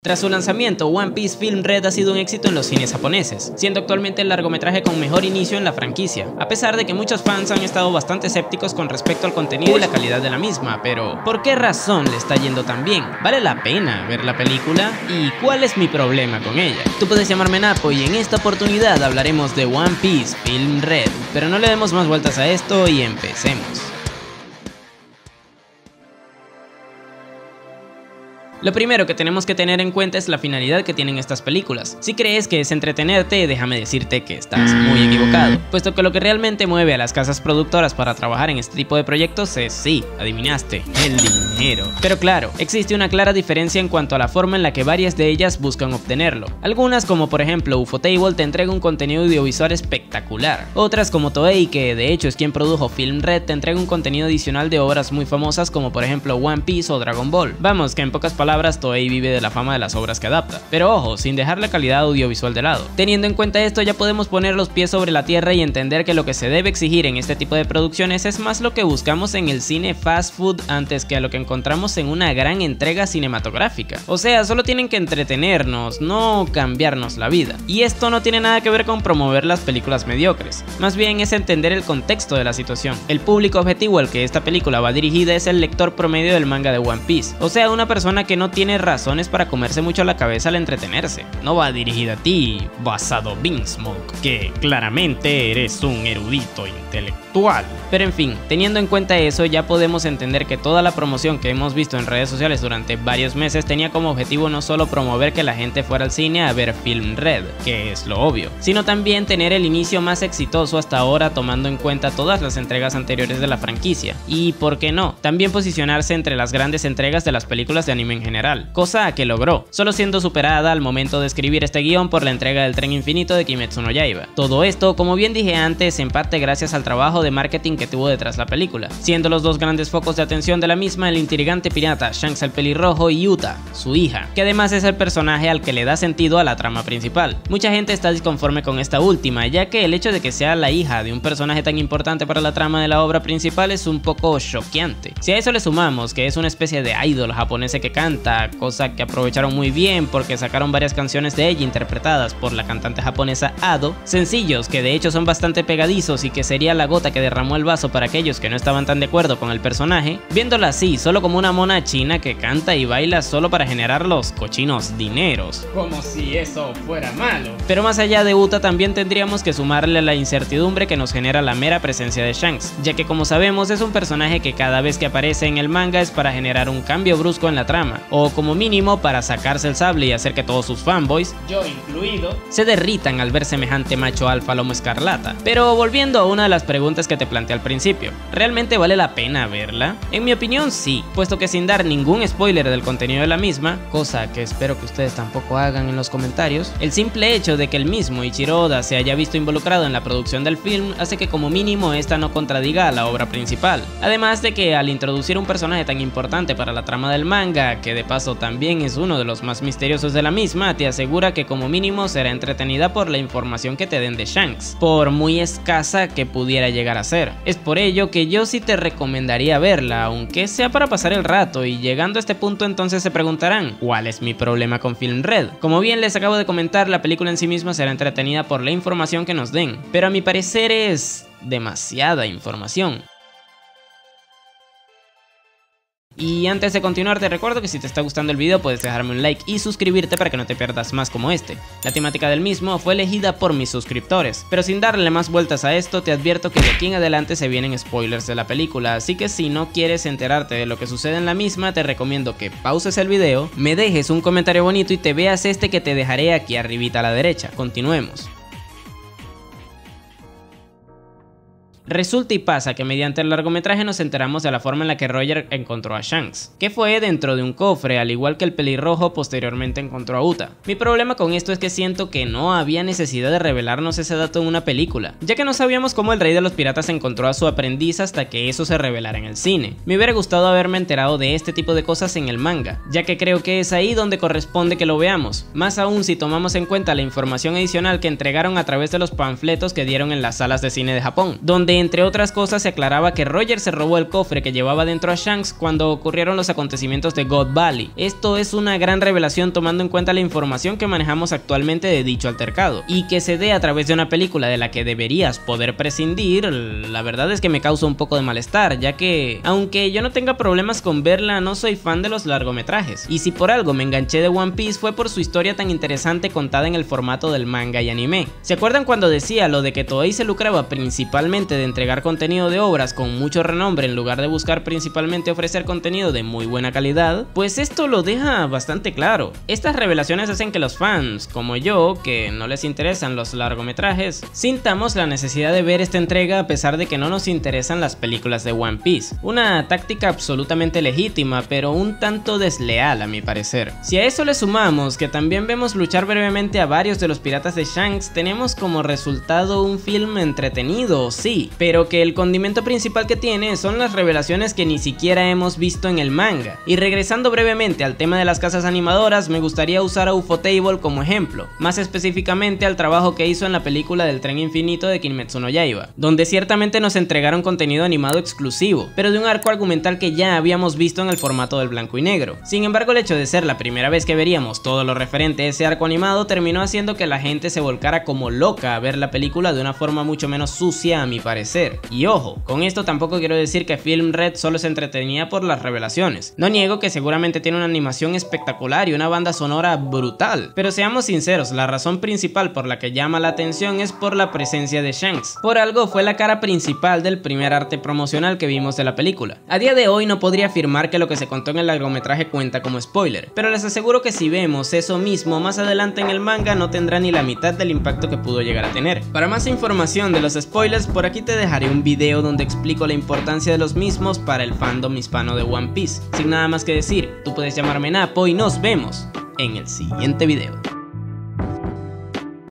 Tras su lanzamiento, One Piece Film Red ha sido un éxito en los cines japoneses, siendo actualmente el largometraje con mejor inicio en la franquicia, a pesar de que muchos fans han estado bastante escépticos con respecto al contenido y la calidad de la misma, pero ¿por qué razón le está yendo tan bien? ¿Vale la pena ver la película? ¿Y cuál es mi problema con ella? Tú puedes llamarme Napo y en esta oportunidad hablaremos de One Piece Film Red, pero no le demos más vueltas a esto y empecemos. Lo primero que tenemos que tener en cuenta es la finalidad que tienen estas películas. Si crees que es entretenerte, déjame decirte que estás muy equivocado, puesto que lo que realmente mueve a las casas productoras para trabajar en este tipo de proyectos es, sí, adivinaste, el dinero. Pero claro, existe una clara diferencia en cuanto a la forma en la que varias de ellas buscan obtenerlo. Algunas, como por ejemplo Ufotable, te entrega un contenido audiovisual espectacular. Otras, como Toei, que de hecho es quien produjo Film Red, te entrega un contenido adicional de obras muy famosas como por ejemplo One Piece o Dragon Ball. Vamos, que en pocas palabras palabras, Toei vive de la fama de las obras que adapta. Pero ojo, sin dejar la calidad audiovisual de lado. Teniendo en cuenta esto, ya podemos poner los pies sobre la tierra y entender que lo que se debe exigir en este tipo de producciones es más lo que buscamos en el cine fast food antes que a lo que encontramos en una gran entrega cinematográfica. O sea, solo tienen que entretenernos, no cambiarnos la vida. Y esto no tiene nada que ver con promover las películas mediocres, más bien es entender el contexto de la situación. El público objetivo al que esta película va dirigida es el lector promedio del manga de One Piece, o sea, una persona que no tiene razones para comerse mucho la cabeza al entretenerse. No va dirigida a ti, basado Smoke, que claramente eres un erudito intelectual. Pero en fin, teniendo en cuenta eso, ya podemos entender que toda la promoción que hemos visto en redes sociales durante varios meses tenía como objetivo no solo promover que la gente fuera al cine a ver Film Red, que es lo obvio, sino también tener el inicio más exitoso hasta ahora tomando en cuenta todas las entregas anteriores de la franquicia. Y, ¿por qué no? También posicionarse entre las grandes entregas de las películas de anime en general, cosa que logró, solo siendo superada al momento de escribir este guion por la entrega del tren infinito de Kimetsu no Yaiba. Todo esto, como bien dije antes, en parte gracias al trabajo de marketing que tuvo detrás la película, siendo los dos grandes focos de atención de la misma el intrigante pirata Shanks el pelirrojo y Yuta, su hija, que además es el personaje al que le da sentido a la trama principal. Mucha gente está disconforme con esta última, ya que el hecho de que sea la hija de un personaje tan importante para la trama de la obra principal es un poco choqueante. Si a eso le sumamos que es una especie de idol japonesa que canta, cosa que aprovecharon muy bien porque sacaron varias canciones de ella interpretadas por la cantante japonesa Ado, sencillos que de hecho son bastante pegadizos y que sería la gota que derramó el vaso para aquellos que no estaban tan de acuerdo con el personaje, viéndola así, solo como una mona china que canta y baila solo para generar los cochinos dineros. Como si eso fuera malo. Pero más allá de Uta también tendríamos que sumarle la incertidumbre que nos genera la mera presencia de Shanks, ya que como sabemos es un personaje que cada vez que aparece en el manga es para generar un cambio brusco en la trama, o como mínimo para sacarse el sable y hacer que todos sus fanboys, yo incluido, se derritan al ver semejante macho alfa lomo escarlata. Pero volviendo a una de las preguntas que te planteé al principio, ¿realmente vale la pena verla? En mi opinión sí, puesto que sin dar ningún spoiler del contenido de la misma, cosa que espero que ustedes tampoco hagan en los comentarios, el simple hecho de que el mismo Ichiro Oda se haya visto involucrado en la producción del film hace que como mínimo esta no contradiga a la obra principal. Además de que al introducir un personaje tan importante para la trama del manga, que de paso también es uno de los más misteriosos de la misma, te asegura que como mínimo será entretenida por la información que te den de Shanks, por muy escasa que pudiera llegar a ser. Es por ello que yo sí te recomendaría verla, aunque sea para pasar el rato y llegando a este punto entonces se preguntarán, ¿cuál es mi problema con Film Red? Como bien les acabo de comentar, la película en sí misma será entretenida por la información que nos den, pero a mi parecer es demasiada información. Y antes de continuar te recuerdo que si te está gustando el video puedes dejarme un like y suscribirte para que no te pierdas más como este. La temática del mismo fue elegida por mis suscriptores, pero sin darle más vueltas a esto te advierto que de aquí en adelante se vienen spoilers de la película, así que si no quieres enterarte de lo que sucede en la misma te recomiendo que pauses el video, me dejes un comentario bonito y te veas este que te dejaré aquí arribita a la derecha. Continuemos. Resulta y pasa que mediante el largometraje nos enteramos de la forma en la que Roger encontró a Shanks, que fue dentro de un cofre, al igual que el pelirrojo posteriormente encontró a Uta. Mi problema con esto es que siento que no había necesidad de revelarnos ese dato en una película, ya que no sabíamos cómo el rey de los piratas encontró a su aprendiz hasta que eso se revelara en el cine. Me hubiera gustado haberme enterado de este tipo de cosas en el manga, ya que creo que es ahí donde corresponde que lo veamos, más aún si tomamos en cuenta la información adicional que entregaron a través de los panfletos que dieron en las salas de cine de Japón, donde entre otras cosas se aclaraba que Roger se robó el cofre que llevaba dentro a Shanks cuando ocurrieron los acontecimientos de God Valley. Esto es una gran revelación tomando en cuenta la información que manejamos actualmente de dicho altercado, y que se dé a través de una película de la que deberías poder prescindir, la verdad es que me causa un poco de malestar, ya que, aunque yo no tenga problemas con verla, no soy fan de los largometrajes, y si por algo me enganché de One Piece fue por su historia tan interesante contada en el formato del manga y anime. ¿Se acuerdan cuando decía lo de que Toei se lucraba principalmente de entregar contenido de obras con mucho renombre en lugar de buscar principalmente ofrecer contenido de muy buena calidad? Pues esto lo deja bastante claro. Estas revelaciones hacen que los fans, como yo, que no les interesan los largometrajes, sintamos la necesidad de ver esta entrega a pesar de que no nos interesan las películas de One Piece. Una táctica absolutamente legítima, pero un tanto desleal a mi parecer. Si a eso le sumamos que también vemos luchar brevemente a varios de los piratas de Shanks, tenemos como resultado un film entretenido, sí, pero que el condimento principal que tiene son las revelaciones que ni siquiera hemos visto en el manga. Y regresando brevemente al tema de las casas animadoras, me gustaría usar a Ufotable como ejemplo, más específicamente al trabajo que hizo en la película del tren infinito de Kimetsu no Yaiba, donde ciertamente nos entregaron contenido animado exclusivo, pero de un arco argumental que ya habíamos visto en el formato del blanco y negro. Sin embargo, el hecho de ser la primera vez que veríamos todo lo referente a ese arco animado terminó haciendo que la gente se volcara como loca a ver la película de una forma mucho menos sucia a mi parecer. Y ojo, con esto tampoco quiero decir que Film Red solo se entretenía por las revelaciones. No niego que seguramente tiene una animación espectacular y una banda sonora brutal, pero seamos sinceros, la razón principal por la que llama la atención es por la presencia de Shanks. Por algo fue la cara principal del primer arte promocional que vimos de la película. A día de hoy no podría afirmar que lo que se contó en el largometraje cuenta como spoiler, pero les aseguro que si vemos eso mismo más adelante en el manga no tendrá ni la mitad del impacto que pudo llegar a tener. Para más información de los spoilers, por aquí te dejaré un video donde explico la importancia de los mismos para el fandom hispano de One Piece. Sin nada más que decir, tú puedes llamarme Napo y nos vemos en el siguiente video.